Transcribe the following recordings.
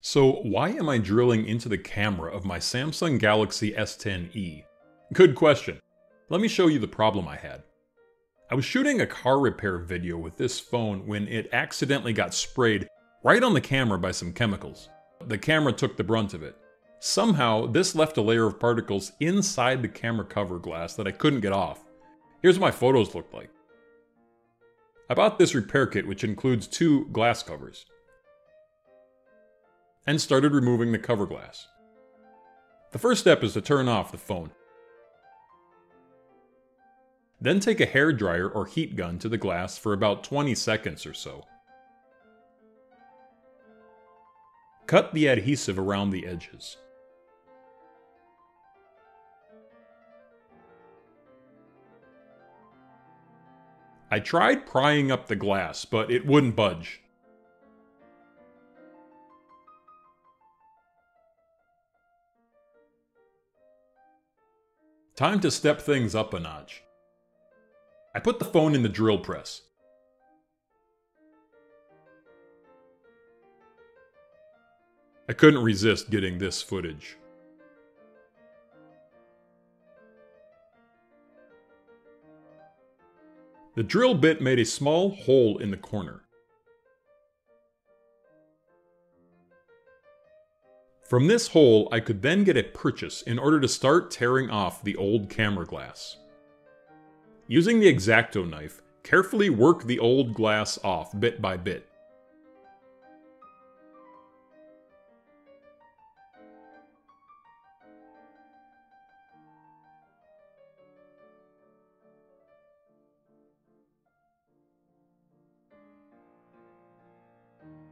So why am I drilling into the camera of my Samsung Galaxy S10e? Good question. Let me show you the problem I had. I was shooting a car repair video with this phone when it accidentally got sprayed right on the camera by some chemicals. The camera took the brunt of it. Somehow, this left a layer of particles inside the camera cover glass that I couldn't get off. Here's what my photos looked like. I bought this repair kit which includes two glass covers and started removing the cover glass. The first step is to turn off the phone. Then take a hair dryer or heat gun to the glass for about 20 seconds or so. Cut the adhesive around the edges. I tried prying up the glass, but it wouldn't budge. Time to step things up a notch. I put the phone in the drill press. I couldn't resist getting this footage. The drill bit made a small hole in the corner. From this hole, I could then get a purchase in order to start tearing off the old camera glass. Using the X-Acto knife, carefully work the old glass off bit by bit.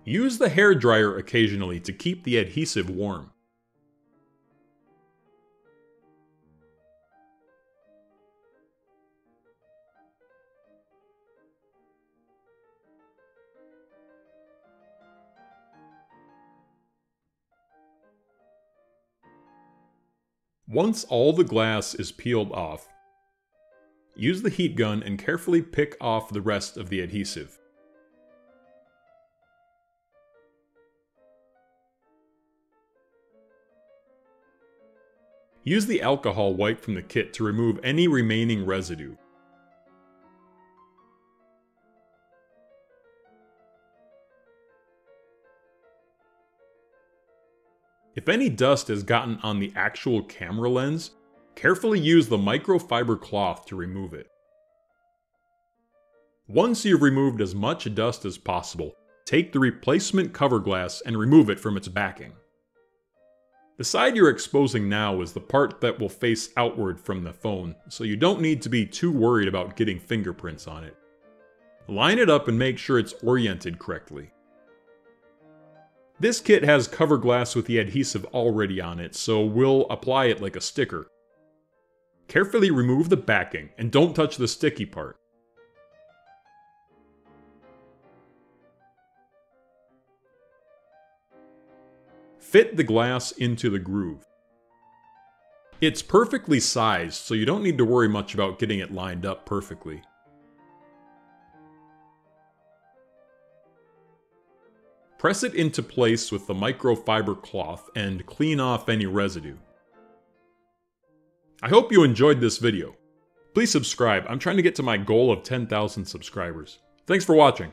Use the hair dryer occasionally to keep the adhesive warm. Once all the glass is peeled off, use the heat gun and carefully pick off the rest of the adhesive. Use the alcohol wipe from the kit to remove any remaining residue. If any dust has gotten on the actual camera lens, carefully use the microfiber cloth to remove it. Once you've removed as much dust as possible, take the replacement cover glass and remove it from its backing. The side you're exposing now is the part that will face outward from the phone, so you don't need to be too worried about getting fingerprints on it. Line it up and make sure it's oriented correctly. This kit has cover glass with the adhesive already on it, so we'll apply it like a sticker. Carefully remove the backing, and don't touch the sticky part. Fit the glass into the groove. It's perfectly sized, so you don't need to worry much about getting it lined up perfectly. Press it into place with the microfiber cloth and clean off any residue. I hope you enjoyed this video. Please subscribe, I'm trying to get to my goal of 10,000 subscribers. Thanks for watching.